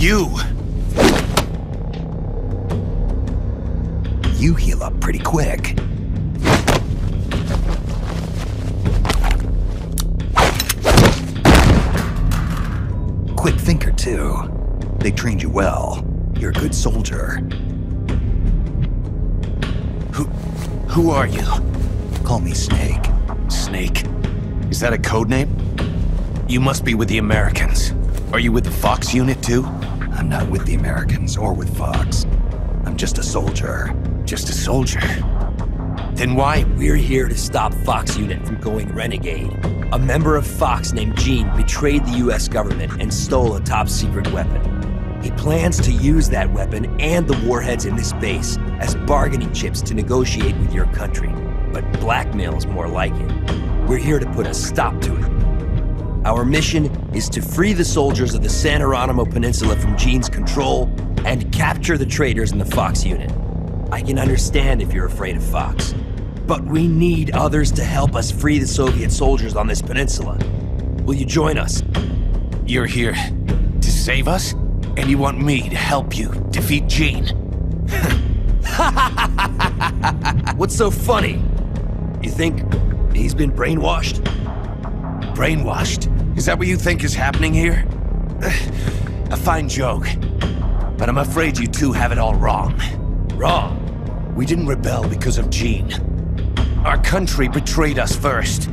You! You heal up pretty quick. Quick thinker, too. They trained you well. You're a good soldier. Who... who are you? Call me Snake. Snake? Is that a code name? You must be with the Americans. Are you with the Fox unit too? I'm not with the Americans or with Fox. I'm just a soldier. Just a soldier. Then why? We're here to stop Fox Unit from going renegade. A member of Fox named Gene betrayed the US government and stole a top secret weapon. He plans to use that weapon and the warheads in this base as bargaining chips to negotiate with your country. But blackmail is more like it. We're here to put a stop to it. Our mission is to free the soldiers of the San Geronimo Peninsula from Gene's control and capture the traitors in the Fox unit. I can understand if you're afraid of Fox, but we need others to help us free the Soviet soldiers on this peninsula. Will you join us? You're here to save us? And you want me to help you defeat Gene? What's so funny? You think he's been brainwashed? Brainwashed? Is that what you think is happening here? A fine joke. But I'm afraid you two have it all wrong. Wrong. We didn't rebel because of Gene. Our country betrayed us first.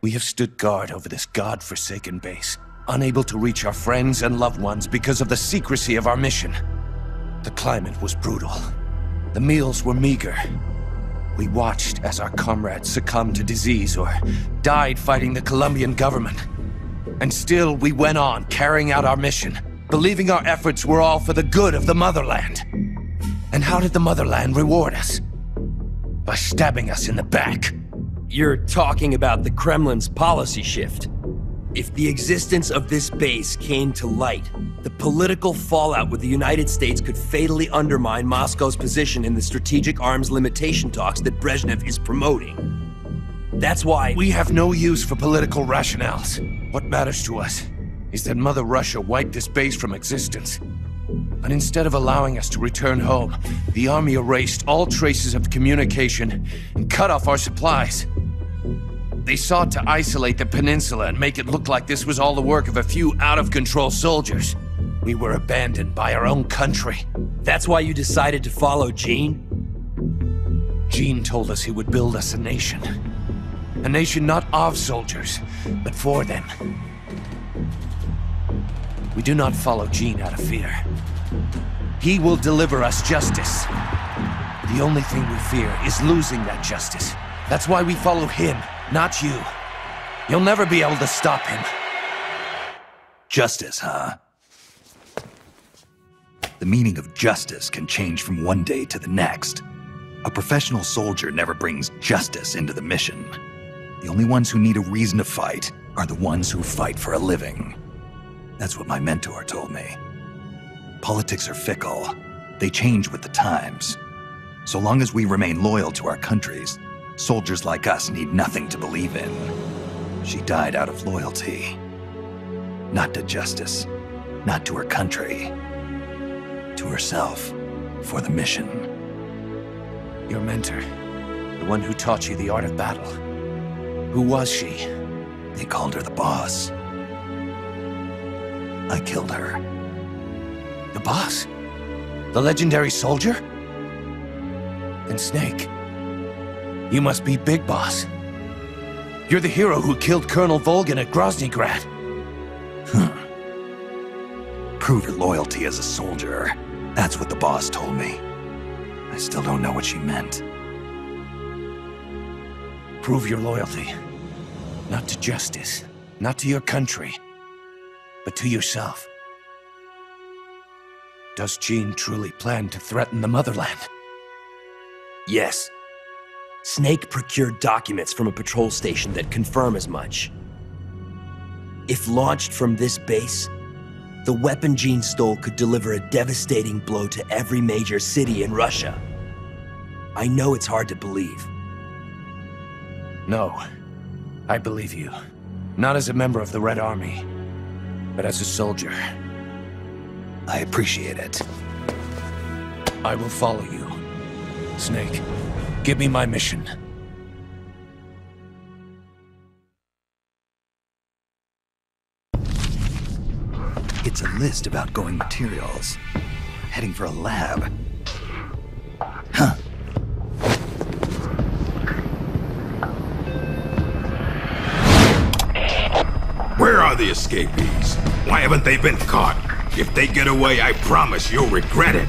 We have stood guard over this god-forsaken base, unable to reach our friends and loved ones because of the secrecy of our mission. The climate was brutal. The meals were meager. We watched as our comrades succumbed to disease or died fighting the Colombian government. And still, we went on carrying out our mission, believing our efforts were all for the good of the motherland. And how did the motherland reward us? By stabbing us in the back. You're talking about the Kremlin's policy shift. If the existence of this base came to light, the political fallout with the United States could fatally undermine Moscow's position in the strategic arms limitation talks that Brezhnev is promoting. That's why We have no use for political rationales. What matters to us is that Mother Russia wiped this base from existence. And instead of allowing us to return home, the army erased all traces of communication and cut off our supplies. They sought to isolate the peninsula and make it look like this was all the work of a few out-of-control soldiers. We were abandoned by our own country. That's why you decided to follow Gene? Gene told us he would build us a nation. A nation not of soldiers, but for them. We do not follow Gene out of fear. He will deliver us justice. The only thing we fear is losing that justice. That's why we follow him, not you. You'll never be able to stop him. Justice, huh? The meaning of justice can change from one day to the next. A professional soldier never brings justice into the mission. The only ones who need a reason to fight are the ones who fight for a living. That's what my mentor told me. Politics are fickle. They change with the times. So long as we remain loyal to our countries, soldiers like us need nothing to believe in. She died out of loyalty. Not to justice, not to her country, to herself, for the mission. Your mentor, the one who taught you the art of battle. Who was she? They called her the boss. I killed her. The boss? The legendary soldier? And Snake, you must be Big Boss. You're the hero who killed Colonel Volgin at Groznygrad. Hmm. Prove your loyalty as a soldier. That's what the boss told me. I still don't know what she meant. Prove your loyalty. Not to justice, not to your country, but to yourself. Does Gene truly plan to threaten the motherland? Yes. Snake procured documents from a patrol station that confirm as much. If launched from this base, the weapon Gene stole could deliver a devastating blow to every major city in Russia. I know it's hard to believe. No. I believe you. Not as a member of the Red Army, but as a soldier. I appreciate it. I will follow you. Snake, give me my mission. It's a list of outgoing materials. Heading for a lab. Huh. Where are the escapees? Why haven't they been caught? If they get away, I promise you'll regret it.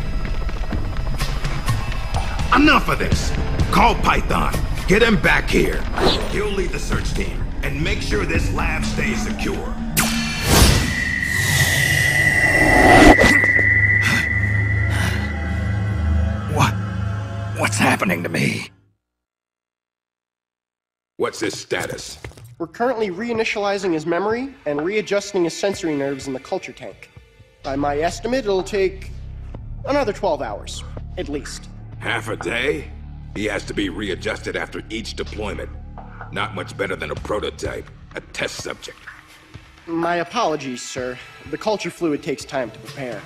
Enough of this! Call Python. Get him back here. He'll lead the search team. And make sure this lab stays secure. Happening to me? What's his status? We're currently reinitializing his memory and readjusting his sensory nerves in the culture tank. By my estimate, it'll take another 12 hours, at least. Half a day? He has to be readjusted after each deployment. Not much better than a prototype, a test subject. My apologies, sir. The culture fluid takes time to prepare.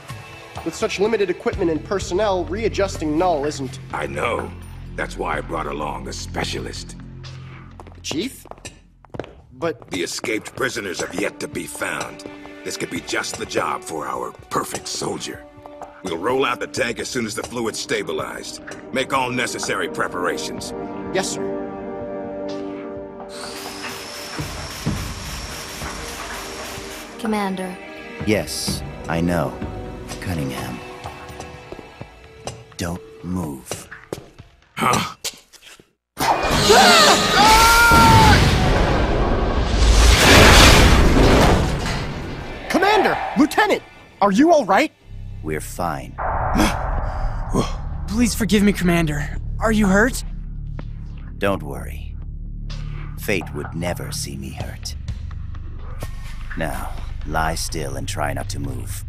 With such limited equipment and personnel, readjusting Null isn't. I know. That's why I brought along a specialist. Chief? But The escaped prisoners have yet to be found. This could be just the job for our perfect soldier. We'll roll out the tank as soon as the fluid's stabilized. Make all necessary preparations. yes, sir. Commander, Yes, I know. Cunningham. Don't move. Commander! Lieutenant! Are you alright? We're fine. Please forgive me, Commander. Are you hurt? Don't worry. Fate would never see me hurt. Now, lie still and try not to move.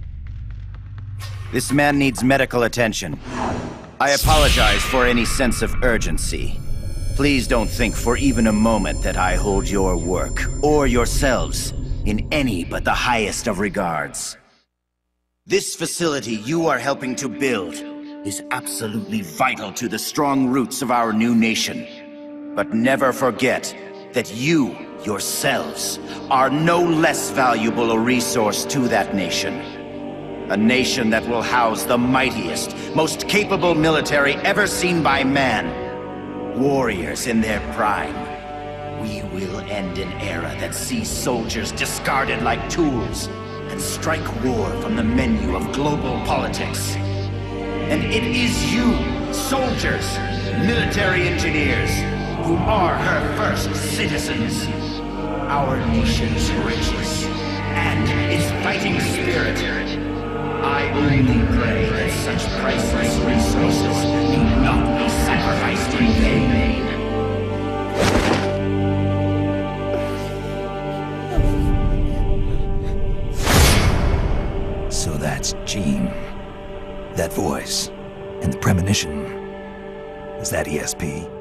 This man needs medical attention. I apologize for any sense of urgency. Please don't think for even a moment that I hold your work, or yourselves, in any but the highest of regards. This facility you are helping to build is absolutely vital to the strong roots of our new nation. But never forget that you, yourselves, are no less valuable a resource to that nation. A nation that will house the mightiest, most capable military ever seen by man. Warriors in their prime. We will end an era that sees soldiers discarded like tools and strike war from the menu of global politics. And it is you, soldiers, military engineers, who are her first citizens. Our nation's riches and its fighting spirit. I only pray that such priceless resources need not be sacrificed in vain. So that's Gene. That voice. And the premonition. Is that ESP?